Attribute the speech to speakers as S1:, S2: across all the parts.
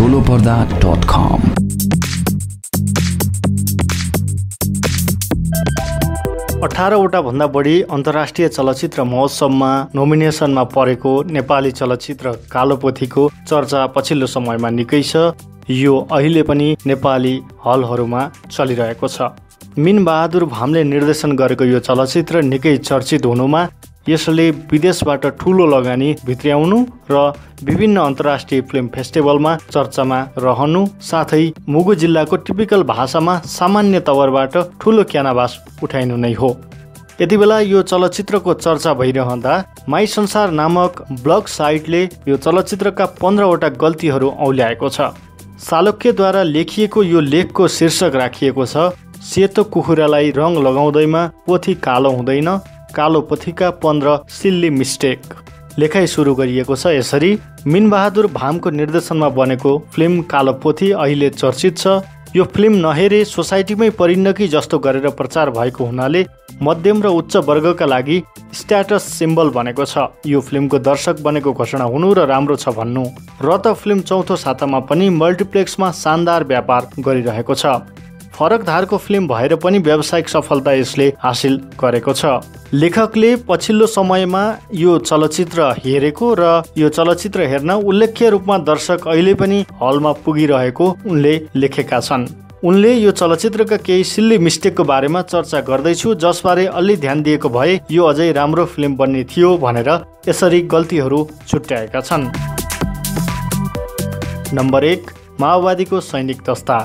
S1: Dot कम
S2: अठारवटा भन्दा बढी अन्तर्राष्ट्रिय चलचित्र महोत्सवमा नोमिनेसनमा परेको नेपाली चलचित्र कालोपोथीको चर्चा पछिल्लो समयमा निकै छ। यो अहिले पनि नेपाली हलहरूमा चलिरहेको छ। मिन बहादुर भामले निर्देशन गरेको यो चलचित्र निकै चर्चित हुनुमा यसले विदेशबाट ठुलो लगानी भित्र्याउनु र विभिन्न अन्तर्राष्ट्रिय फिल्म फेस्टिभलमा चर्चामा रहनु साथै मुगु जिल्लाको टिपिकल भाषामा सामान्य तवरबाट ठुलो क्यानाभास उठाइनु नै हो। यति बेला यो चलचित्रको चर्चा भइरहँदा माई संसार नामक ब्लग साइटले यो चलचित्रका पन्ध्रवटा गल्तीहरू औल्याएको छ। सालोक्यद्वारा लेखिएको यो लेखको शीर्षक राखिएको छ सेतो कुखुरालाई रङ लगाउँदैमा पोथी कालो हुँदैन कालो पोथीका पन्ध्र सिल्ली मिस्टेक। लेखाइ सुरु गरिएको छ यसरी मिनबहादुर भामको निर्देशनमा बनेको फिल्म कालो पोथी अहिले चर्चित छ। यो फिल्म नहेरे सोसाइटीमै परिन्न कि जस्तो गरेर प्रचार भएको हुनाले मध्यम र उच्च वर्गका लागि स्ट्याटस सिम्बल बनेको छ। यो फिल्मको दर्शक बनेको घोषणा हुनु र राम्रो छ भन्नु। र त फिल्म चौथो सातामा पनि मल्टिप्लेक्समा शानदार व्यापार गरिरहेको छ। फरक धारको फिल्म भएर पनि व्यावसायिक सफलता यसले हासिल गरेको छ। लेखकले पछिल्लो समयमा यो चलचित्र हेरेको र यो चलचित्र हेर्न उल्लेख्य रूपमा दर्शक अहिले पनि हलमा पुगिरहेको उनले लेखेका छन्। उनले यो चलचित्रका केही सिल्ली मिस्टेकको बारेमा चर्चा गर्दैछु जसबारे अलि ध्यान दिएको भए यो अझै राम्रो फिल्म बन्ने थियो भनेर यसरी गल्तीहरू छुट्याएका छन्। नम्बर एक माओवादीको सैनिक दस्ता।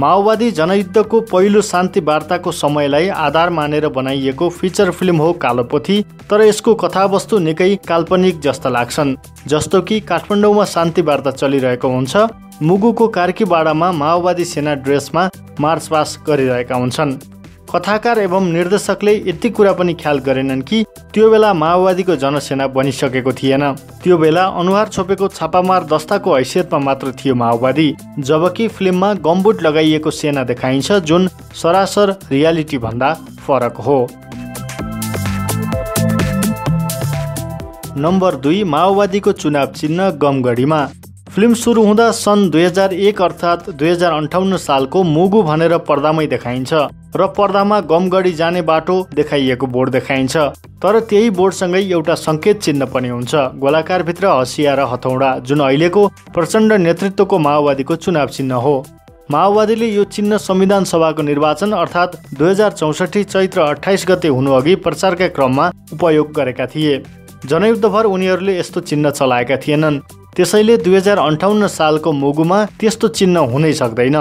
S2: माओवादी जनयुद्धको पहिलो शान्ति वार्ताको समयलाई आधार मानेर बनाइएको फिचर फिल्म हो कालोपोथी तर यसको कथावस्तु निकै काल्पनिक जस्ता लाग्छन्। जस्तो कि काठमाडौँमा शान्ति वार्ता चलिरहेको हुन्छ मुगुको कार्कीबाडामा माओवादी सेना ड्रेसमा मार्चपास गरिरहेका हुन्छन्। कथाकार एवं निर्देशकले यति कुरा पनि ख्याल गरेनन् कि त्यो बेला माओवादीको जनसेना बनिसकेको थिएन। त्यो बेला अनुहार छोपेको छापामार दस्ताको हैसियतमा मात्र थियो माओवादी। जबकि फिल्ममा गम्बुट लगाइएको सेना देखाइन्छ जुन सरासर रियालिटी भन्दा फरक हो। नम्बर दुई माओवादीको चुनाव चिन्ह गमगढीमा। फिल्म सुरु हुँदा सन् दुई हजार एक अर्थात् दुई हजार अन्ठाउन्न सालको मुगु भनेर पर्दामै देखाइन्छ र पर्दामा गमगढी जाने बाटो देखाइएको बोर्ड देखाइन्छ। तर त्यही बोर्डसँगै एउटा सङ्केत चिन्ह पनि हुन्छ। गोलाकारभित्र हँसिया र हथौडा जुन अहिलेको प्रचण्ड नेतृत्वको माओवादीको चुनाव चिन्ह हो। माओवादीले यो चिन्ह संविधान सभाको निर्वाचन अर्थात् दुई हजार चौसठी चैत्र अठाइस गते हुनुअघि प्रचारका क्रममा उपयोग गरेका थिए। जनयुद्धभर उनीहरूले यस्तो चिन्ह चलाएका थिएनन्। त्यसैले दुई हजार अन्ठाउन्न सालको मुगुमा त्यस्तो चिन्ह हुनै सक्दैन।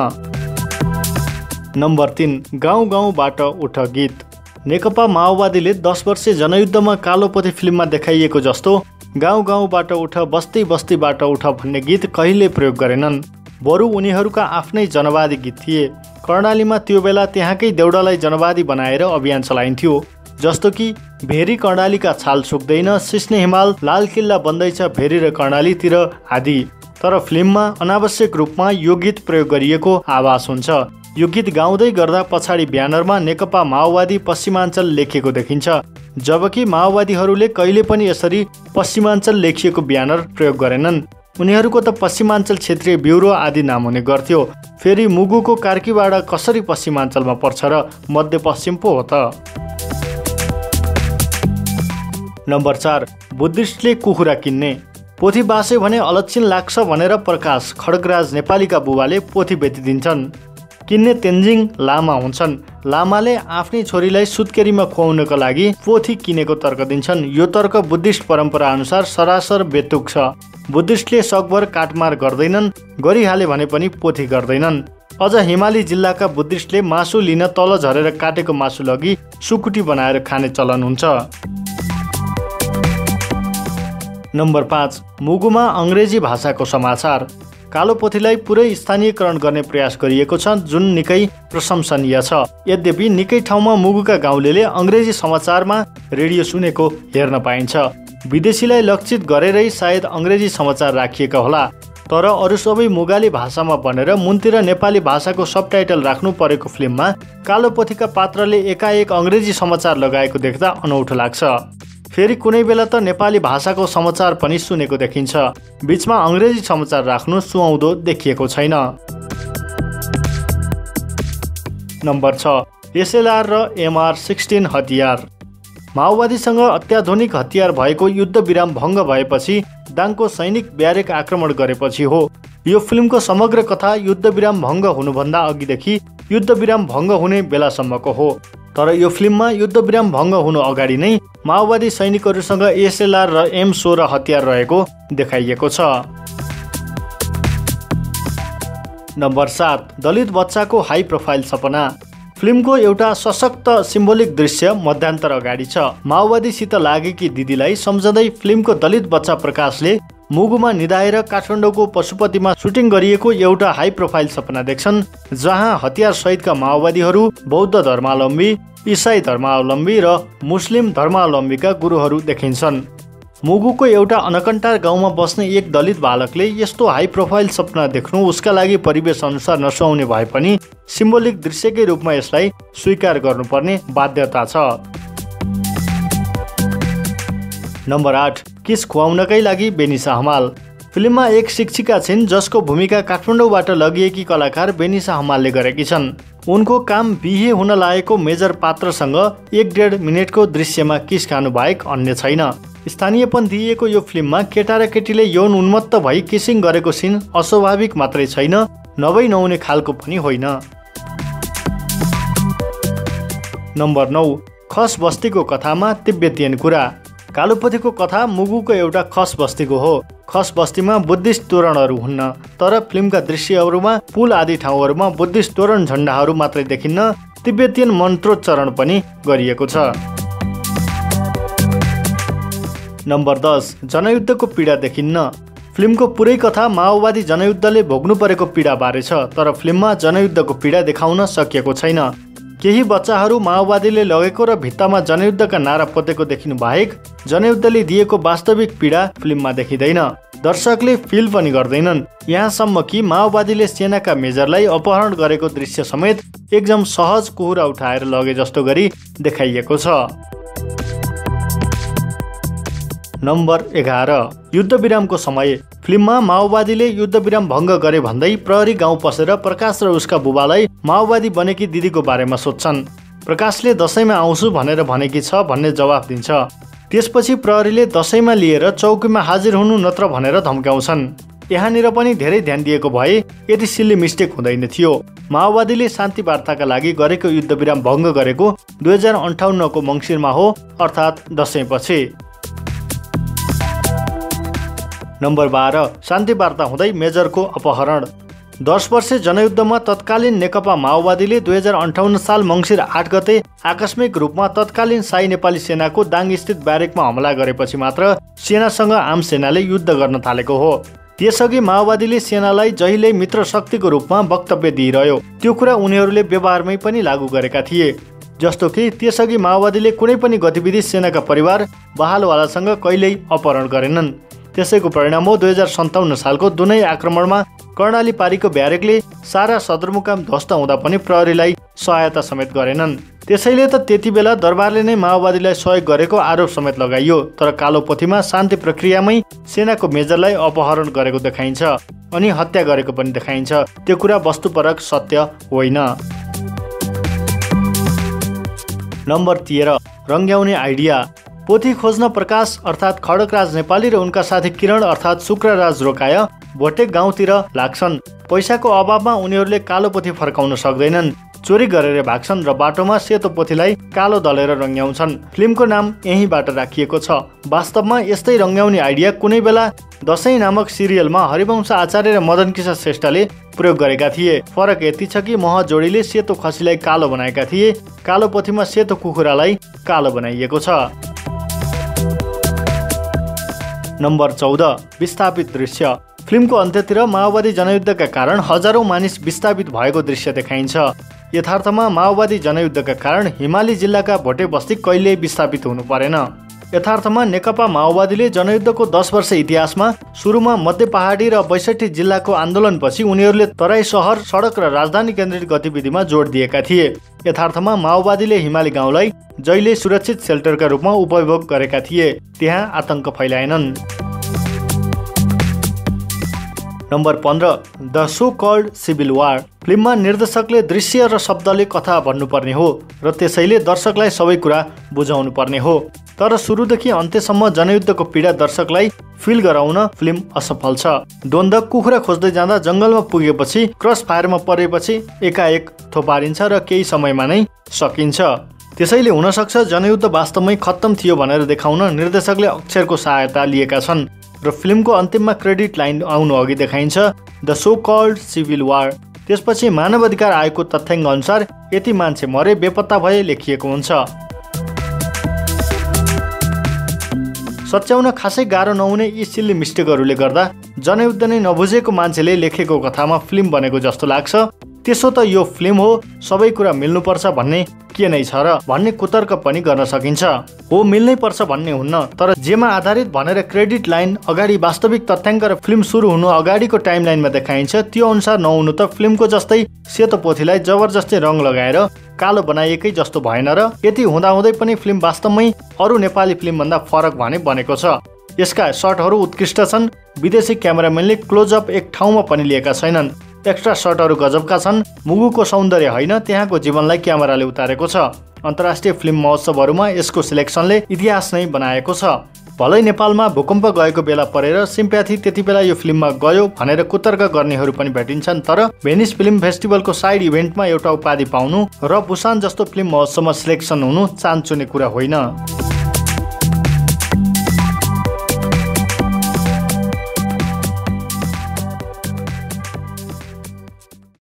S2: नम्बर तिन गाउँ गाउँबाट उठ गीत। नेकपा माओवादीले दस वर्षे जनयुद्धमा कालोपति फिल्ममा देखाइएको जस्तो गाउँ गाउँबाट उठ बस्ती बस्तीबाट उठ भन्ने गीत कहिले प्रयोग गरेनन्। बरु उनीहरूका आफ्नै जनवादी गीत थिए। कर्णालीमा त्यो बेला त्यहाँकै देउडालाई जनवादी बनाएर अभियान चलाइन्थ्यो। जस्तो कि भेरी कर्णालीका छाल सुक्दैन सिस्ने हिमाल लाल किल्ला बन्दैछ भेरी र कर्णालीतिर आदि। तर फिल्ममा अनावश्यक रूपमा यो गीत प्रयोग गरिएको आभास हुन्छ। यो गीत गाउँदै गर्दा पछाडि ब्यानरमा नेकपा माओवादी पश्चिमाञ्चल लेखिएको देखिन्छ जबकि माओवादीहरूले कहिले पनि यसरी पश्चिमाञ्चल लेखिएको ब्यानर प्रयोग गरेनन्। उनीहरूको त पश्चिमाञ्चल क्षेत्रीय ब्युरो आदि नाम हुने गर्थ्यो। फेरि मुगुको कार्कीबाट कसरी पश्चिमाञ्चलमा पर्छ र मध्यपश्चिम पो हो त? नम्बर चार बुद्धिस्टले कुखुरा किन्ने। पोथी बाँसे भने अलक्षिन लाग्छ भनेर प्रकाश खड्गराज नेपालीका बुबाले पोथी बेचिदिन्छन्। किन्ने तेन्जिङ लामा हुन्छन्। लामाले आफ्नै छोरीलाई सुत्केरीमा खुवाउनको लागि पोथी किनेको तर्क दिन्छन्। यो तर्क बुद्धिस्ट परम्परा अनुसार सरासर बेतुक छ। बुद्धिस्टले सकभर काटमार गर्दैनन् गरिहाले भने पनि पोथी गर्दैनन्। अझ हिमाली जिल्लाका बुद्धिस्टले मासु लिन तल झरेर काटेको मासु लगी सुकुटी बनाएर खाने चलन हुन्छ। नम्बर पाँच मुगुमा अङ्ग्रेजी भाषाको समाचार। कालोपोथीलाई पुरै स्थानीयकरण गर्ने प्रयास गरिएको छ जुन निकै प्रशंसनीय छ। यद्यपि निकै ठाउँमा मुगुका गाउँले अङ्ग्रेजी समाचारमा रेडियो सुनेको हेर्न पाइन्छ। विदेशीलाई लक्षित गरेरै सायद अङ्ग्रेजी समाचार राखिएका होला। तर अरू सबै मुगाली भाषामा बनेर मुन्तिर नेपाली भाषाको सबटाइटल राख्नु परेको फिल्ममा कालोपोथीका पात्रले एकाएक अङ्ग्रेजी समाचार लगाएको देख्दा अनौठो लाग्छ। फेरि कुनै बेला त नेपाली भाषाको समाचार पनि सुनेको देखिन्छ। बिचमा अङ्ग्रेजी समाचार राख्नु सुहाउँदो देखिएको छैन। नम्बर छ एसएलआर र एमआर सिक्सटिन हतियार। माओवादीसँग अत्याधुनिक हतियार भएको युद्ध विराम भङ्ग भएपछि दाङको सैनिक ब्यारेक आक्रमण गरेपछि हो। यो फिल्मको समग्र कथा युद्ध विराम भङ्ग हुनुभन्दा अघिदेखि युद्ध विराम भङ्ग हुने बेलासम्मको हो। तर यो फिल्ममा युद्ध विराम भङ्ग हुनु अगाडि नै माओवादी सैनिकहरूसँग एसएलआर र एम सोह्र हतियार रहेको देखाइएको छ। नम्बर सात दलित बच्चाको हाई प्रोफाइल सपना। फिल्मको एउटा सशक्त सिम्बोलिक दृश्य मध्यान्तर अगाडि छ। माओवादीसित लागेकी दिदीलाई सम्झँदै फिल्मको दलित बच्चा प्रकाशले मुगुमा निधाएर काठमाडौँको पशुपतिमा सुटिङ गरिएको एउटा हाई प्रोफाइल सपना देख्छन् जहाँ हतियार सहितका माओवादीहरू बौद्ध धर्मावलम्बी इसाई धर्मावलम्बी र मुस्लिम धर्मावलम्बीका गुरुहरू देखिन्छन्। मुगुको एउटा अनकन्टार गाउँमा बस्ने एक दलित बालकले यस्तो हाई प्रोफाइल सपना देख्नु उसका लागि परिवेश अनुसार नसुहाउने भए पनि सिम्बोलिक दृश्यकै रूपमा यसलाई स्वीकार गर्नुपर्ने बाध्यता छ। नम्बर आठ किस खुवाउनकै लागि बेनिसा हमाल? फिल्ममा एक शिक्षिका छिन् जसको भूमिका काठमाडौँबाट लगिएकी कलाकार बेनिसा हमालले गरेकी छन्। उनको काम बिहे हुन लागेको मेजर पात्रसँग एक डेढ मिनटको दृश्यमा किस खानु बाहेक अन्य छैन। स्थानीयपन दिइएको यो फिल्ममा केटा र केटीले यौन उन्मत्त भई किसिङ गरेको सिन अस्वाभाविक मात्रै छैन नभई नहुने खालको पनि होइन। नम्बर नौ खस बस्तीको कथामा तिब्बतियन कुरा। कालोपथीको कथा मुगुको एउटा खस बस्तीको हो। खस बस्तीमा बुद्धिस्ट तोरणहरू हुन्न तर फिल्मका दृश्यहरूमा पुल आदि ठाउँहरूमा बुद्धिस्ट तोरण झन्डाहरू मात्रै देखिन्न तिब्बतियन मन्त्रोच्चारण पनि गरिएको छ। नम्बर दस जनयुद्धको पीडा देखिन्न। फिल्मको पुरै कथा माओवादी जनयुद्धले भोग्नु परेको पीडाबारे छ तर फिल्ममा जनयुद्धको पीडा देखाउन सकिएको छैन। केही बच्चाहरू माओवादीले लगेको र भित्तामा जनयुद्धका नारा पोतेको देखिनु बाहेक जनयुद्धले दिएको वास्तविक पीडा फिल्ममा देखिँदैन। दर्शकले फिल पनि गर्दैनन्। यहाँसम्म कि माओवादीले सेनाका मेजरलाई अपहरण गरेको दृश्य समेत एकदम सहज कुहुरा उठाएर लगे जस्तो गरी देखाइएको छ। नम्बर एघार। युद्ध विरामको समय। फिल्ममा माओवादीले युद्ध विराम भङ्ग गरे भन्दै प्रहरी गाउँ पसेर प्रकाश र उसका बुबालाई माओवादी बनेकी दिदीको बारेमा सोध्छन्। प्रकाशले दसैँमा आउँछु भनेर भनेकी छ भन्ने जवाफ दिन्छ। त्यसपछि प्रहरीले दसैँमा लिएर चौकीमा हाजिर हुनु नत्र भनेर धम्काउँछन् यहाँनिर पनि धेरै ध्यान दिएको भए यति सिल्ली मिस्टेक हुँदैन थियो। माओवादीले शान्ति वार्ताका लागि गरेको युद्ध विराम भङ्ग गरेको दुई हजार अन्ठाउन्नको मङ्सिरमा हो अर्थात् दसैँपछि। नम्बर बाह्र शान्ति वार्ता हुँदै मेजरको अपहरण। दस वर्षे जनयुद्धमा तत्कालीन नेकपा माओवादीले दुई हजार अन्ठाउन्न साल मङ्सिर आठ गते आकस्मिक रूपमा तत्कालीन साई नेपाली सेनाको दाङ स्थित ब्यारेकमा हमला गरेपछि मात्र सेनासँग आम सेनाले युद्ध गर्न थालेको हो। त्यसअघि माओवादीले सेनालाई जहिले मित्र शक्तिको रूपमा वक्तव्य दिइरह्यो त्यो कुरा उनीहरूले व्यवहारमै पनि लागू गरेका थिए। जस्तो कि त्यसअघि माओवादीले कुनै पनि गतिविधि सेनाका परिवार बहालवालासँग कहिल्यै अपहरण गरेनन्। त्यसैको परिणाम हो दुई हजार सन्ताउन्न सालको दुनै आक्रमणमा कर्णाली पारीको ब्यारेकले सारा सदरमुकाम ध्वस्त हुँदा पनि प्रहरीलाई सहायता समेत गरेनन्। त्यसैले त त्यति बेला दरबारले नै माओवादीलाई सहयोग गरेको आरोप समेत लगाइयो तर कालो पोथीमा शान्ति प्रक्रियामै सेनाको मेजरलाई अपहरण गरेको देखाइन्छ अनि हत्या गरेको पनि देखाइन्छ। त्यो कुरा वस्तुपरक सत्य होइन। नम्बर तेह्र रङ्ग्याउने आइडिया। पोथी खोज्न प्रकाश अर्थात् खडकराज नेपाली र उनका साथी किरण अर्थात् शुक्रराज रोकाय भोटेक गाउँतिर लाग्छन्। पैसाको अभावमा उनीहरूले कालो पोथी फर्काउन सक्दैनन्। चोरी गरेर भाग्छन् र बाटोमा सेतो पोथीलाई कालो दलेर रङ्ग्याउँछन्। फिल्मको नाम यहीँबाट राखिएको छ। वास्तवमा यस्तै रङ्ग्याउने आइडिया कुनै बेला दसैँ नामक सिरियलमा हरिवंश आचार्य र मदन किशोर श्रेष्ठले प्रयोग गरेका थिए। फरक यति छ कि मह जोडीले सेतो खसीलाई कालो बनाएका थिए। कालो पोथीमा सेतो कुखुरालाई कालो बनाइएको छ। नम्बर चौध विस्थापित दृश्य। फिल्मको अन्त्यतिर माओवादी जनयुद्धका कारण हजारौँ मानिस विस्थापित भएको दृश्य देखाइन्छ। यथार्थमा माओवादी जनयुद्धका कारण हिमाली जिल्लाका भोटे बस्ती कहिल्यै विस्थापित हुनु परेन। यथार्थमा नेकपा माओवादीले जनयुद्धको दस वर्ष इतिहासमा सुरुमा मध्य पहाडी र बैसठी जिल्लाको आन्दोलनपछि उनीहरूले तराई सहर सडक र राजधानी केन्द्रित गतिविधिमा जोड दिएका थिए। यथार्थमा माओवादीले हिमाली गाउँलाई जहिले सुरक्षित सेल्टरका रूपमा उपयोग गरेका थिए त्यहाँ आतंक फैलाएनन्। नम्बर पन्ध्र the so called civil war. फिल्ममा निर्देशकले दृश्य र शब्दले कथा भन्नुपर्ने हो र त्यसैले दर्शकलाई सबै कुरा बुझाउनु पर्ने हो। तर सुरुदेखि अन्त्यसम्म जनयुद्धको पीडा दर्शकलाई फिल गराउन फिल्म असफल छ। द्वन्द कुखुरा खोज्दै जाँदा जङ्गलमा पुगेपछि क्रस फायरमा परेपछि एकाएक थोपारिन्छ र केही समयमा नै सकिन्छ। त्यसैले हुनसक्छ जनयुद्ध वास्तवमै खत्तम थियो भनेर देखाउन निर्देशकले अक्षरको सहायता लिएका छन्। र फिल्मको अन्तिममा क्रेडिट लाइन आउनु अघि देखाइन्छ the so called civil war. त्यसपछि मानव अधिकार आयोगको तथ्याङ्क अनुसार यति मान्छे मरे बेपत्ता भए लेखिएको हुन्छ। सच्याउन खासै गाह्रो नहुने यी सिल्ली मिस्टेकहरूले गर्दा जनयुद्ध नै नबुझेको मान्छेले लेखेको कथामा फिल्म बनेको जस्तो लाग्छ। त्यसो त यो फिल्म हो सबै कुरा मिल्नुपर्छ भन्ने के नै छ र भन्ने कुतर्क पनि गर्न सकिन्छ। हो मिल्नै पर्छ भन्ने हुन्न तर जेमा आधारित भनेर क्रेडिट लाइन अगाडि वास्तविक तथ्याङ्क र फिल्म सुरु हुनु अगाडिको टाइम लाइनमा देखाइन्छ त्यो अनुसार नहुनु त फिल्मको जस्तै सेतो पोथीलाई जबरजस्ती रङ लगाएर कालो बनाइएकै जस्तो भएन र यति हुँदाहुँदै पनि फिल्म वास्तवमै अरू नेपाली फिल्मभन्दा फरक भने बनेको छ। यसका सर्टहरू उत्कृष्ट छन् विदेशी क्यामेराम्यानले क्लोजअप एक ठाउँमा पनि लिएका छैनन्। एक्स्ट्रा सर्टहरू गजबका छन्। मुगुको सौन्दर्य होइन त्यहाँको जीवनलाई क्यामेराले उतारेको छ। अन्तर्राष्ट्रिय फिल्म महोत्सवहरूमा यसको सिलेक्सनले इतिहास नै बनाएको छ। भलै नेपालमा भूकम्प गएको बेला परेर सिम्प्याथी त्यति बेला यो फिल्ममा गयो भनेर कुतर्क गर्नेहरू पनि भेटिन्छन् तर भेनिस फिल्म फेस्टिभलको साइड इभेन्टमा एउटा उपाधि पाउनु र बुसान जस्तो फिल्म महोत्सवमा सिलेक्सन हुनु चान्चुने कुरा होइन।